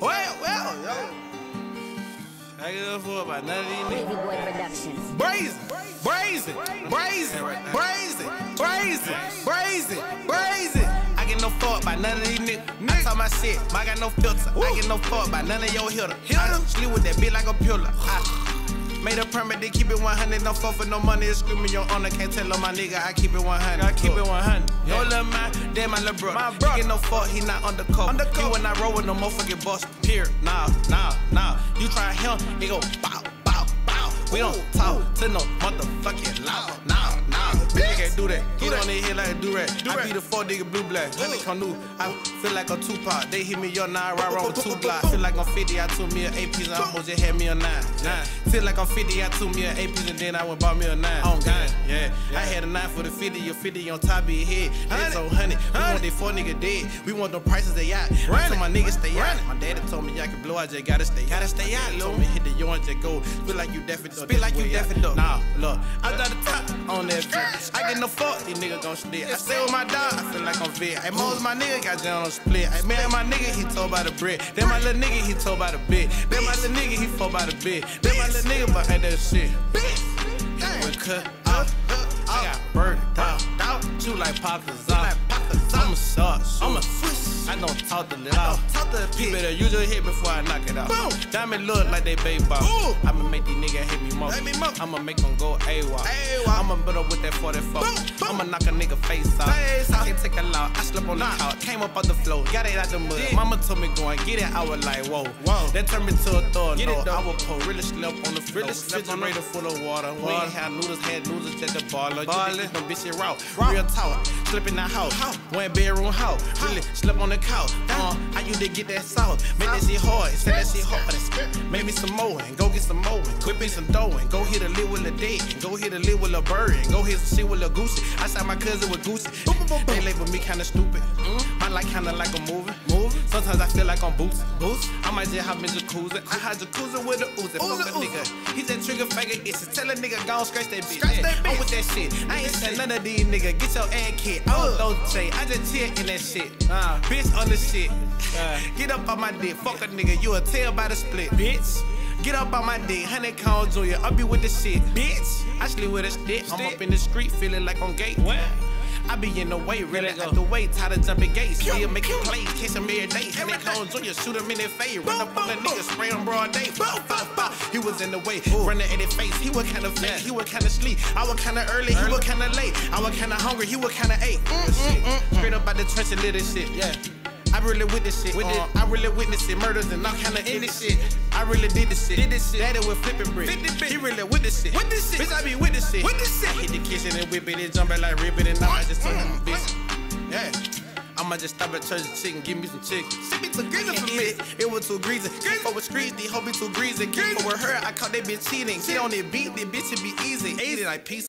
Well, well, yo. I get up for about none of these Baby niggas. Boy Productions. Brazen, brazen, brazen, brazen, brazen, brazen, brazen. I get no fuck by none of these niggas. I talk my shit, I got no filter. I get no fuck by none of your hitter. I sleep with that bitch like a pillar. I Made a permit to keep it 100, no fuck for no money. It's screaming your honor, can't tell on my nigga. I keep it 100. I keep it 100. Yo, little man, damn my little bro. My bro. He get no fuck, he not undercover. Undercover. He when I roll with no motherfucking boss. Period. Nah, nah, nah. You try him, he go bow, bow, bow. We don't talk to no motherfucking loud. Nah, nah. Bitch can't do that. Get on their head like a do-rag. I be the four nigga blue black. When they come new, I feel like a Tupac. They hit me now, I ride around with two blocks. Feel like I'm 50, I took me an eight piece and I almost just had me a nine. Nine. Feel like I'm 50, I took me an eight piece and then I went bought me a nine. On gang, yeah. I had a nine for the 50, your 50 on top of your head. That's so honey. We want they four nigga dead. We want the prices they out. Told my niggas stay out. My daddy told me I can blow, I just gotta stay Gotta stay out, Told me hit the yo and just go. Feel like you definitely Spit like you definitely Nah, look, I got the top on that bitch. I get no fuck, these niggas gon' split. I stay with my dog, I feel like I'm fit. Hey, Mose, my nigga got down on split. Hey, man, my nigga, he told by the brick. Then my little nigga, he told by the bit. Then my little nigga, he fought by the bit. Then my little nigga behind that shit. We cut off. I got burned out. Shoot like poppers off. I'm a sauce. I'm a Swiss. I don't talk the little out. You better use your hit before I knock it out. Boom. Diamond look like they baseball. I'ma make these niggas hit me more. Me more. I'ma make them go AWOL. I'ma build up with that 44. I'ma knock a nigga face off. I can't take lot. I slept on the couch. Came up off the floor. Got it out the mud. Mama told me go and get it. I was like, whoa. Whoa. That turned me to a thug. No, I was poor. Really slept on the floor. Really slept on the full of water. We ain't had noodles, had noodles, just a baller. You think them bitches raw. Real talk. Slip in the house. One bedroom house. Really slept on the couch. Uh, I used to get that sauce. Make that shit hard. Say that shit hard. Make me some more and go get some more and quit me some dough and go hit a live with a and go hit a live with a bird and go hit some shit with a goosey. I saw my cousin with goosey. They label me kinda stupid. Mm-hmm. My life kinda like a movie. Moving. Sometimes I feel like I'm boost. Boost. I might just hop in jacuzzi. I had jacuzzi with a Uzi. Fuck a nigga. He said trigger finger itches. Tell a nigga gon' scratch that bitch. Scratch that I'm bitch. with that shit. I ain't said none of these niggas. Get your ad kit. I don't shade. I just chill in that shit. Bitch on the shit. Get up on my dick. Fuck a nigga. You a tell by the split. Bitch. Get up on my dick, Honeycomb Junior. I be with the shit, bitch. I sleep with a stick. I'm up in the street, feeling like on gate. What? I be in the way, really out the way, tired of jumping gates. Still making plays, kiss him every day. Honey Cone Junior, shoot him in the face. Run up on the nigga, spray him broad day. Bow, bow, bow. He was in the way, running in his face. He was kinda fake, he was kinda sleep. I was kinda early, he was kinda late. I was kinda hungry, he was kinda ate. Straight up out the trench and lit this shit, yeah. I really with this shit. With Uh, I really witnessed it. Murders and all kind of in this shit. I really did this shit. Did this shit. Daddy with flipping brick. He really with this shit. With this shit. Bitch, I be with this shit. With this shit. I hit the kitchen and whip it and jump it like it and I just turn him bitch. Yeah. I'ma just stop at church and chicken, give me some chicken. Send me too greasy for me. It was too greasy. Greasy for with streets, these hoes be too greasy. Greasy for with her, I caught that bitch cheating. She on it beat, this bitch should be easy. Easy like peace.